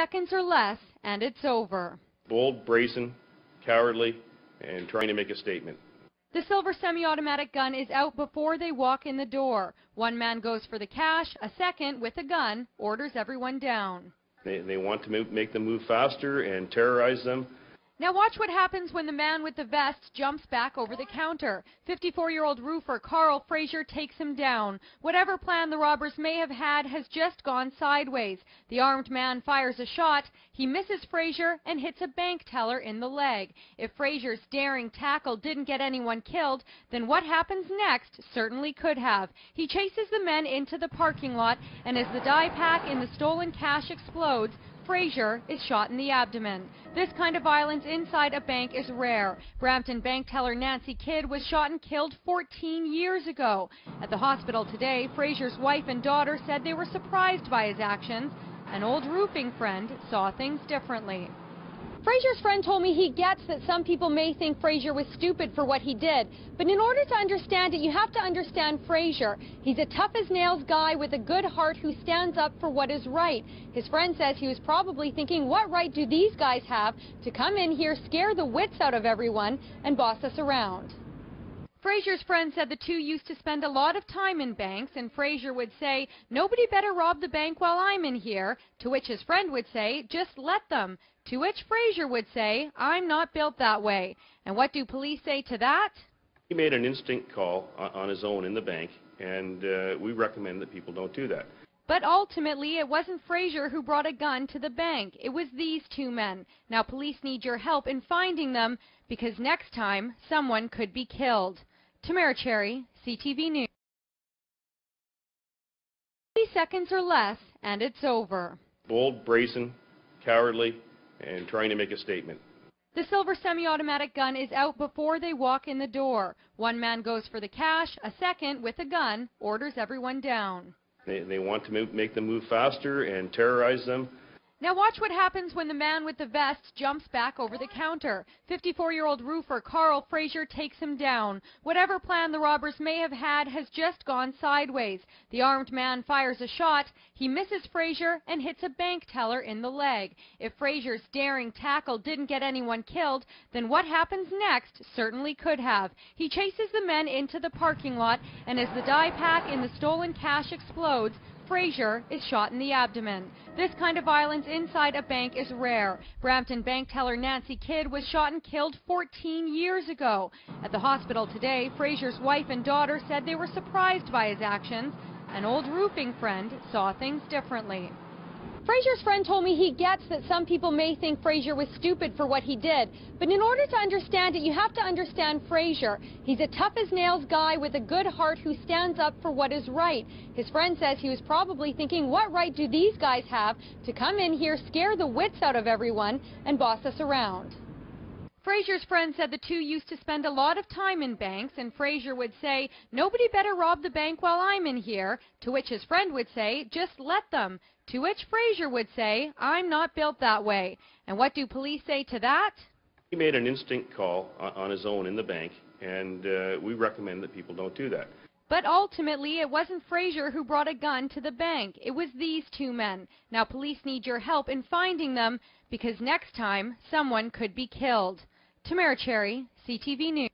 seconds or less, and it's over. Bold, brazen, cowardly, and trying to make a statement. The silver semi-automatic gun is out before they walk in the door. One man goes for the cash, a second, with a gun, orders everyone down. They, they want to make them move faster and terrorize them. Now watch what happens when the man with the vest jumps back over the counter. 54-year-old roofer Carl Fraser takes him down. Whatever plan the robbers may have had has just gone sideways. The armed man fires a shot. He misses Fraser and hits a bank teller in the leg. If Fraser's daring tackle didn't get anyone killed, then what happens next certainly could have. He chases the men into the parking lot, and as the dye pack in the stolen cash explodes, Fraser is shot in the abdomen. This kind of violence inside a bank is rare. Brampton bank teller Nancy Kidd was shot and killed 14 years ago. At the hospital today, Fraser's wife and daughter said they were surprised by his actions. An old roofing friend saw things differently. Fraser's friend told me he gets that some people may think Fraser was stupid for what he did. But in order to understand it, you have to understand Fraser. He's a tough-as-nails guy with a good heart who stands up for what is right. His friend says he was probably thinking, what right do these guys have to come in here, scare the wits out of everyone, and boss us around? Fraser's friend said the two used to spend a lot of time in banks, and Fraser would say, nobody better rob the bank while I'm in here, to which his friend would say, just let them. To which Fraser would say, I'm not built that way. And what do police say to that? He made an instinct call on his own in the bank, and uh, we recommend that people don't do that. But ultimately, it wasn't Fraser who brought a gun to the bank. It was these two men. Now police need your help in finding them because next time, someone could be killed. Tamara Cherry, CTV News. 30 seconds or less, and it's over. Bold, brazen, cowardly, and trying to make a statement. The silver semi-automatic gun is out before they walk in the door. One man goes for the cash, a second, with a gun, orders everyone down. They, they want to move, make them move faster and terrorize them. Now watch what happens when the man with the vest jumps back over the counter. 54-year-old roofer Carl Fraser takes him down. Whatever plan the robbers may have had has just gone sideways. The armed man fires a shot. He misses Fraser and hits a bank teller in the leg. If Fraser's daring tackle didn't get anyone killed, then what happens next certainly could have. He chases the men into the parking lot, and as the dye pack in the stolen cash explodes, Fraser is shot in the abdomen. This kind of violence inside a bank is rare. Brampton bank teller Nancy Kidd was shot and killed 14 years ago. At the hospital today, Fraser's wife and daughter said they were surprised by his actions. An old roofing friend saw things differently. Fraser's friend told me he gets that some people may think Fraser was stupid for what he did. But in order to understand it, you have to understand Fraser. He's a tough-as-nails guy with a good heart who stands up for what is right. His friend says he was probably thinking, what right do these guys have to come in here, scare the wits out of everyone, and boss us around? Fraser's friend said the two used to spend a lot of time in banks, and Fraser would say, nobody better rob the bank while I'm in here, to which his friend would say, just let them. To which Fraser would say, I'm not built that way. And what do police say to that? He made an instinct call on his own in the bank, and uh, we recommend that people don't do that. But ultimately, it wasn't Fraser who brought a gun to the bank. It was these two men. Now police need your help in finding them because next time, someone could be killed. Tamara Cherry, CTV News.